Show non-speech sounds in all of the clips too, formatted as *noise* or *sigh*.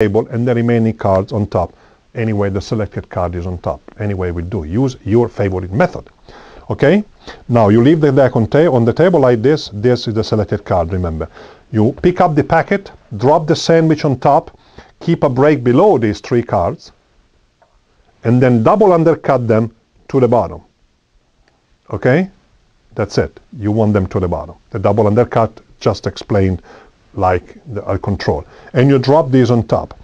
table and the remaining cards on top. Anyway, the selected card is on top. Anyway, we do. Use your favorite method. Okay? Now, you leave the deck on, on the table like this. This is the selected card, remember. You pick up the packet, drop the sandwich on top, keep a break below these three cards, and then double undercut them to the bottom. Okay? That's it. You want them to the bottom. The double undercut just explained like the uh, control. And you drop these on top.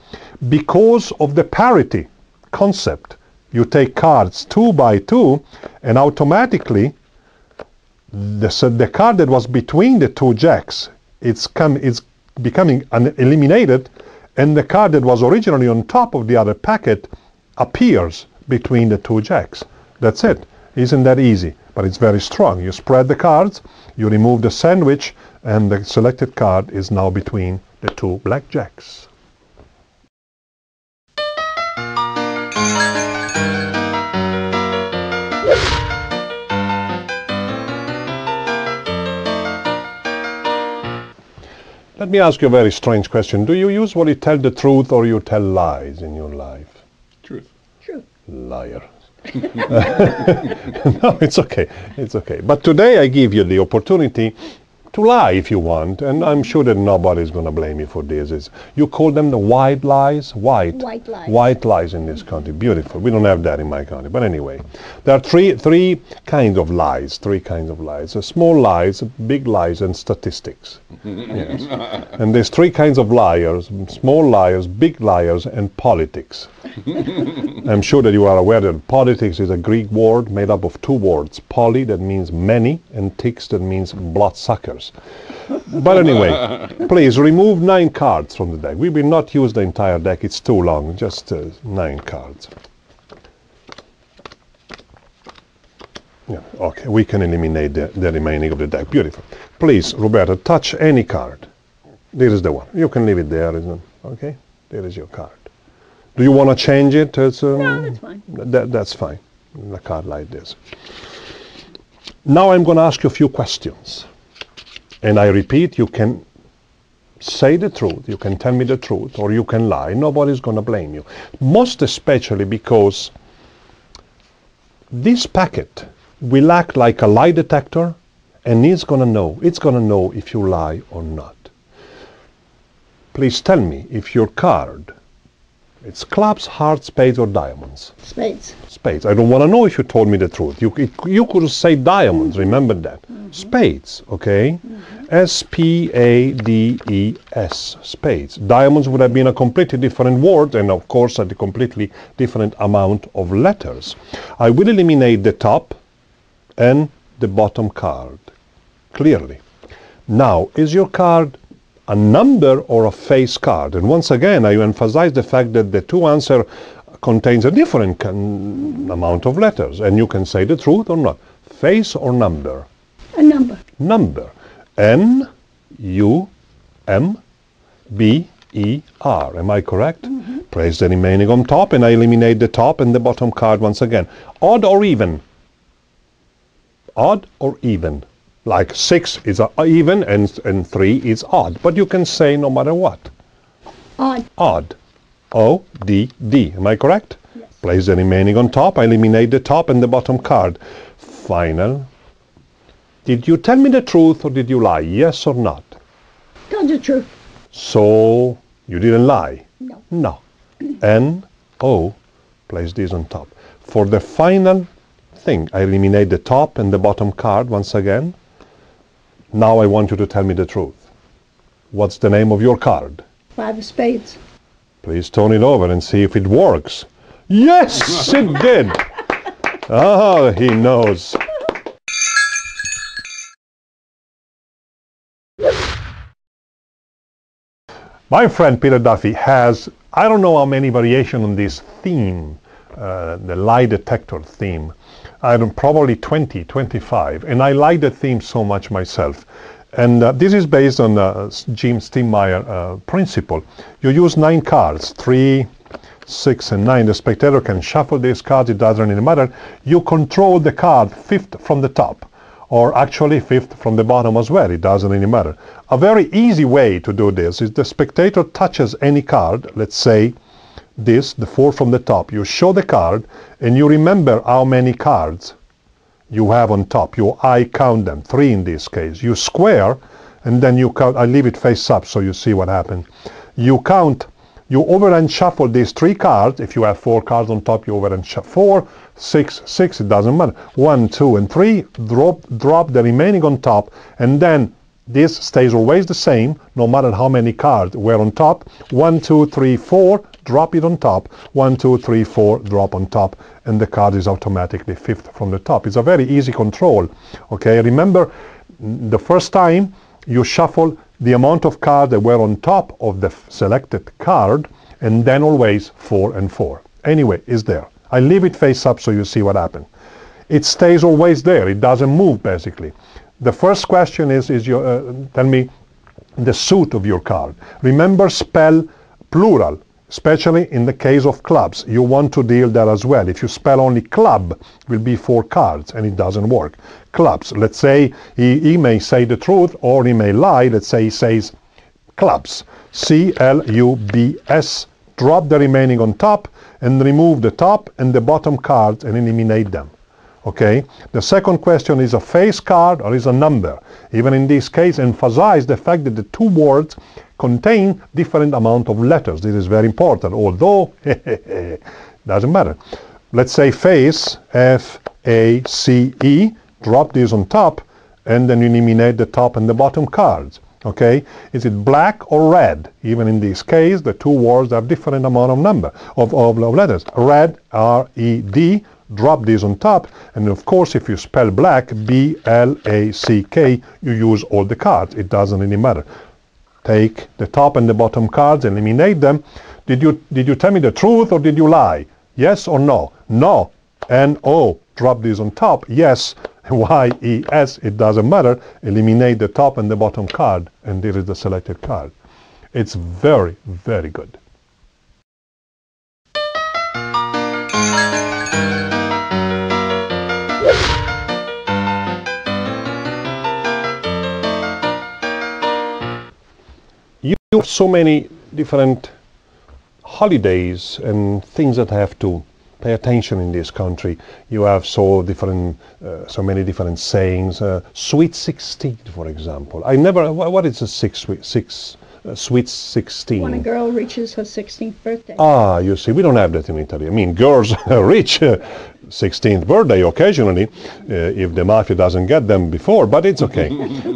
Because of the parity concept, you take cards two by two and automatically the, so the card that was between the two jacks it's, come, it's becoming eliminated and the card that was originally on top of the other packet appears between the two jacks. That's it. Isn't that easy? But it's very strong. You spread the cards, you remove the sandwich, and the selected card is now between the two black jacks. Let me ask you a very strange question. Do you usually tell the truth or you tell lies in your life? Truth. Truth. Liar. *laughs* no, it's okay. It's okay. But today I give you the opportunity to lie if you want, and I'm sure that nobody's going to blame you for this. It's, you call them the white lies? White. White lies. White lies in this country. Beautiful. We don't have that in my country. But anyway, there are three, three kinds of lies. Three kinds of lies. small lies, big lies, and statistics. *laughs* yes. And there's three kinds of liars. Small liars, big liars, and politics. *laughs* I'm sure that you are aware that politics is a Greek word made up of two words. Poly, that means many, and ticks, that means bloodsuckers. But anyway, *laughs* please remove nine cards from the deck. We will not use the entire deck. It's too long. Just uh, nine cards. Yeah, okay, we can eliminate the, the remaining of the deck. Beautiful. Please, Roberta, touch any card. This is the one. You can leave it there, isn't it? Okay? There is your card. Do you want to change it? It's, um, no, that's fine. That, that's fine. A card like this. Now I'm going to ask you a few questions. And I repeat, you can say the truth, you can tell me the truth, or you can lie. Nobody's going to blame you. Most especially because this packet will act like a lie detector and it's going to know, it's going to know if you lie or not. Please tell me if your card it's clubs, hearts, spades, or diamonds? Spades. Spades. I don't want to know if you told me the truth. You, it, you could say diamonds, remember that. Mm -hmm. Spades, okay? Mm -hmm. S-P-A-D-E-S, spades. Diamonds would have been a completely different word and, of course, a completely different amount of letters. I will eliminate the top and the bottom card, clearly. Now, is your card a number or a face card. And once again, I emphasize the fact that the two answer contains a different amount of letters. And you can say the truth or not. Face or number? A number. Number. N, U, M, B, E, R. Am I correct? Mm -hmm. Place the remaining on top and I eliminate the top and the bottom card once again. Odd or even? Odd or even? Like 6 is even and, and 3 is odd. But you can say no matter what. Odd. Odd. O-D-D. Am I correct? Yes. Place the remaining on top. I eliminate the top and the bottom card. Final. Did you tell me the truth or did you lie? Yes or not? Tell the truth. So, you didn't lie? No. No. N-O. Place this on top. For the final thing, I eliminate the top and the bottom card once again. Now I want you to tell me the truth. What's the name of your card? Five of spades. Please turn it over and see if it works. Yes, *laughs* it did. Ah, he knows. My friend Peter Duffie has, I don't know how many variations on this theme, uh, the lie detector theme. I don't probably 20, 25, and I like the theme so much myself. And uh, this is based on uh, Jim Steinmeyer uh, principle. You use nine cards, three, six, and nine. The spectator can shuffle these cards, it doesn't really matter. You control the card fifth from the top. or actually fifth from the bottom as well. It doesn't really matter. A very easy way to do this is the spectator touches any card, let's say this, the four from the top. You show the card and you remember how many cards you have on top. You eye count them, three in this case. You square and then you count, I leave it face up so you see what happened. You count, you overhand shuffle these three cards. If you have four cards on top, you overhand shuffle four, six, six, it doesn't matter. One, two, and three, drop, drop the remaining on top, and then this stays always the same, no matter how many cards were on top. One, two, three, four, drop it on top. One, two, three, four, drop on top, and the card is automatically fifth from the top. It's a very easy control. Okay, remember the first time you shuffle the amount of cards that were on top of the selected card, and then always four and four. Anyway, is there. I leave it face up so you see what happened. It stays always there. It doesn't move basically. The first question is, is your, uh, tell me the suit of your card. Remember spell plural, especially in the case of clubs. You want to deal that as well. If you spell only club, it will be four cards and it doesn't work. Clubs, let's say he, he may say the truth or he may lie. Let's say he says clubs. C-L-U-B-S. Drop the remaining on top and remove the top and the bottom cards and eliminate them. Okay. The second question is a face card or is a number. Even in this case, emphasize the fact that the two words contain different amount of letters. This is very important, although *laughs* doesn't matter. Let's say face, F-A-C-E, drop this on top, and then eliminate the top and the bottom cards. Okay, is it black or red? Even in this case, the two words have different amount of number of, of, of letters. Red, R-E-D, drop this on top, and of course, if you spell black, B-L-A-C-K, you use all the cards. It doesn't really matter. Take the top and the bottom cards, eliminate them. Did you did you tell me the truth or did you lie? Yes or no? No. and N-O. Drop this on top. Yes. *laughs* Y-E-S, it doesn't matter. Eliminate the top and the bottom card, and there is the selected card. It's very, very good. You have so many different holidays and things that have to pay attention in this country. You have so different, uh, so many different sayings. Uh, sweet 16, for example. I never. What is a six six uh, sweet 16? When a girl reaches her 16th birthday. Ah, you see, we don't have that in Italy. I mean, girls *laughs* reach 16th birthday occasionally uh, if the mafia doesn't get them before, but it's okay.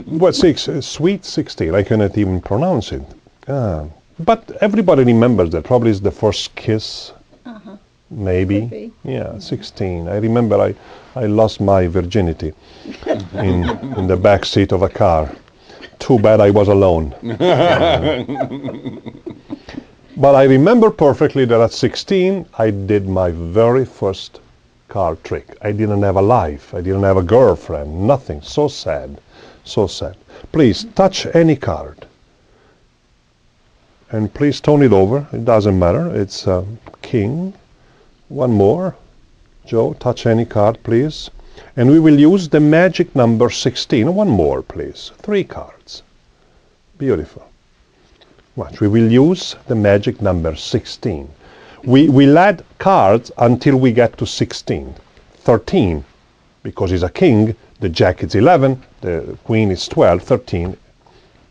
*laughs* but six, uh, sweet 16, I cannot even pronounce it. Ah, but everybody remembers that. Probably it's the first kiss. Uh-huh. maybe. Yeah 16 i remember i i lost my virginity in in the back seat of a car. Too bad i was alone. *laughs* But i remember perfectly that at 16 i did my very first car trick. I didn't have a life. I didn't have a girlfriend. Nothing. So sad. So sad. Please touch any card and please turn it over it doesn't matter it's a king one more. Joe, touch any card, please. And we will use the magic number 16. One more, please. Three cards. Beautiful. Watch, we will use the magic number 16. We will add cards until we get to 16. 13, because he's a king. The jack is 11. The queen is 12. 13,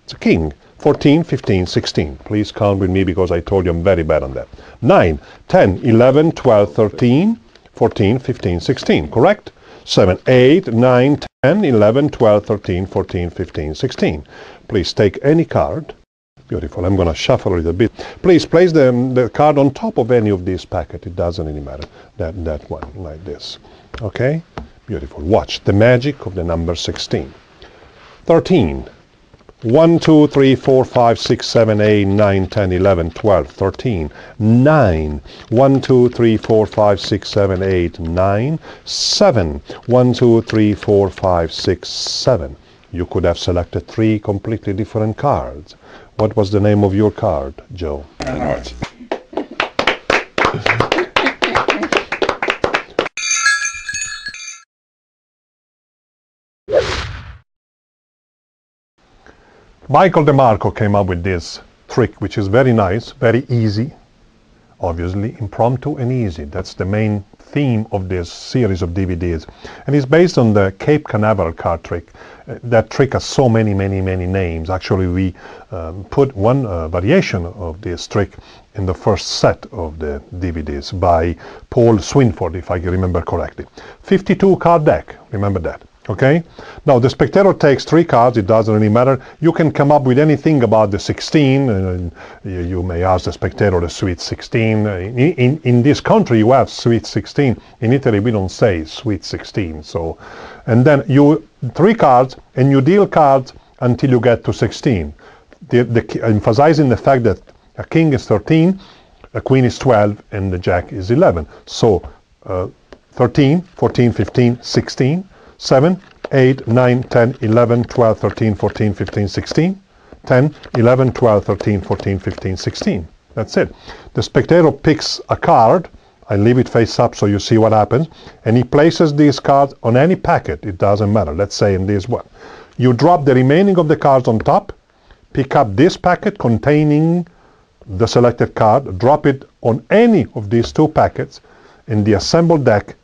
it's a king. 14, 15, 16. Please count with me because I told you I'm very bad on that. 9, 10, 11, 12, 13, 14, 15, 16. Correct? 7, 8, 9, 10, 11, 12, 13, 14, 15, 16. Please take any card. Beautiful. I'm going to shuffle a little bit. Please place the, the card on top of any of these packets. It doesn't really matter. That, that one, like this. Okay? Beautiful. Watch the magic of the number 16. 13. 1, 2, 3, 4, 5, 6, 7, 8, 9, 10, 11, 12, 13, 9, 1, 2, 3, 4, 5, 6, 7, 8, 9, 7, 1, 2, 3, 4, 5, 6, 7. You could have selected three completely different cards. What was the name of your card, Joe? Michael DeMarco came up with this trick, which is very nice, very easy, obviously impromptu and easy. That's the main theme of this series of DVDs. And it's based on the Cape Canaveral card trick. Uh, that trick has so many, many, many names. Actually, we um, put one uh, variation of this trick in the first set of the DVDs by Paul Swinford, if I remember correctly. 52 card deck, remember that. Okay? Now the spectator takes three cards, it doesn't really matter. You can come up with anything about the 16. Uh, you, you, may ask the spectator the sweet 16. Uh, in, in, in, this country you have sweet 16. In Italy we don't say sweet 16. So, and then you, three cards, and you deal cards until you get to 16. The, the, emphasizing the fact that a king is 13, a queen is 12, and the jack is 11. So uh, 13, 14, 15, 16. 7, 8, 9, 10, 11, 12, 13, 14, 15, 16. 10, 11, 12, 13, 14, 15, 16. That's it. The spectator picks a card. I leave it face up so you see what happens. And he places these cards on any packet. It doesn't matter. Let's say in this one. You drop the remaining of the cards on top. Pick up this packet containing the selected card. Drop it on any of these two packets in the assembled deck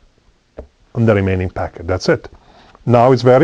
on the remaining packet. That's it. Now it's very